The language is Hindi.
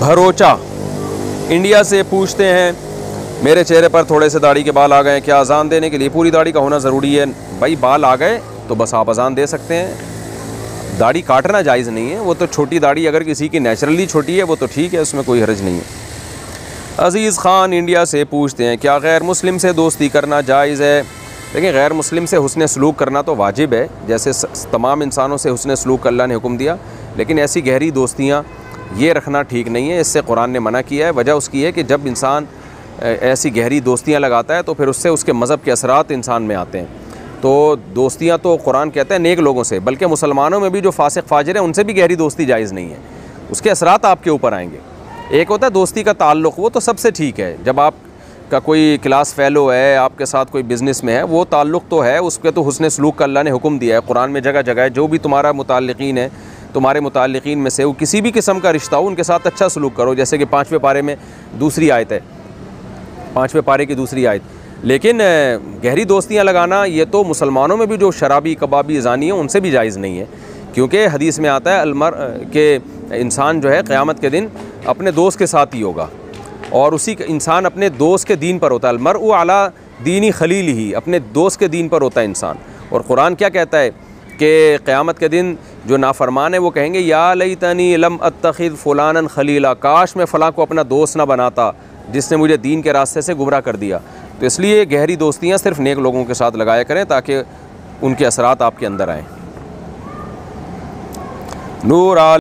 भरोचा। इंडिया से पूछते हैं, मेरे चेहरे पर थोड़े से दाढ़ी के बाल आ गए क्या अजान देने के लिए पूरी दाढ़ी का होना ज़रूरी है? भाई, बाल आ गए तो बस आप अजान दे सकते हैं। दाढ़ी काटना जायज़ नहीं है, वो तो छोटी दाढ़ी अगर किसी की नेचुरली छोटी है, वो तो ठीक है, उसमें कोई हर्ज नहीं है। अज़ीज़ ख़ान इंडिया से पूछते हैं, क्या गैर मुस्लिम से दोस्ती करना जायज़ है? देखिए, गैर मुस्लिम से हुसन सलूक करना तो वाजिब है, जैसे तमाम इंसानों से हुसन सलूक अल्लाह ने हुक्म दिया, लेकिन ऐसी गहरी दोस्तियाँ ये रखना ठीक नहीं है, इससे कुरान ने मना किया है। वजह उसकी है कि जब इंसान ऐसी गहरी दोस्तियाँ लगाता है तो फिर उससे उसके मज़हब के असरात इंसान में आते हैं। तो दोस्तियाँ तो कुरान कहते हैं नेक लोगों से, बल्कि मुसलमानों में भी जो फासिक फाजिर है, उनसे भी गहरी दोस्ती जायज़ नहीं है। उसके असरात आपके ऊपर आएँगे। एक होता है दोस्ती का ताल्लुक़, वो तो सबसे ठीक है। जब आप का कोई क्लास फ़ेलो है, आपके साथ कोई बिज़नेस में है, वो ताल्लुक़ तो है, उस पर तो हुसन सलूक का अल्लाह ने हुक्म दिया है। कुरान में जगह जगह है, जो भी तुम्हारा मुतलकिन है, तुम्हारे मुतलकिन में से वो किसी भी किस्म का रिश्ता हो, उनके साथ अच्छा सलूक करो। जैसे कि पाँचवें पारे में दूसरी आयत है। पाँचवें पारे की दूसरी आयत। लेकिन गहरी दोस्तियाँ लगाना, ये तो मुसलमानों में भी जो शराबी, कबाबी ज़ानी है उनसे भी जायज़ नहीं है। क्योंकि हदीस में आता है, अलमर के इंसान जो है क़्यामत के दिन अपने दोस्त के साथ ही होगा। और उसी इंसान अपने दोस्त के दीन पर होता है। अलमर आला दीनी खलील ही अपने दोस्त के दीन पर होता है इंसान। और कुरान क्या कहता है कि क़्यामत के दिन जो नाफरमान है, वो कहेंगे, या लई तनी लम अतखिद फ़ुलान खलीला काश मैं फ़लाँ को अपना दोस्त ना बनाता, जिसने मुझे दीन के रास्ते से गुमराह कर दिया। तो इसलिए गहरी दोस्तियाँ सिर्फ़ नेक लोगों के साथ लगाया करें, ताकि उनके असरात आपके अंदर आएँ। நூறால்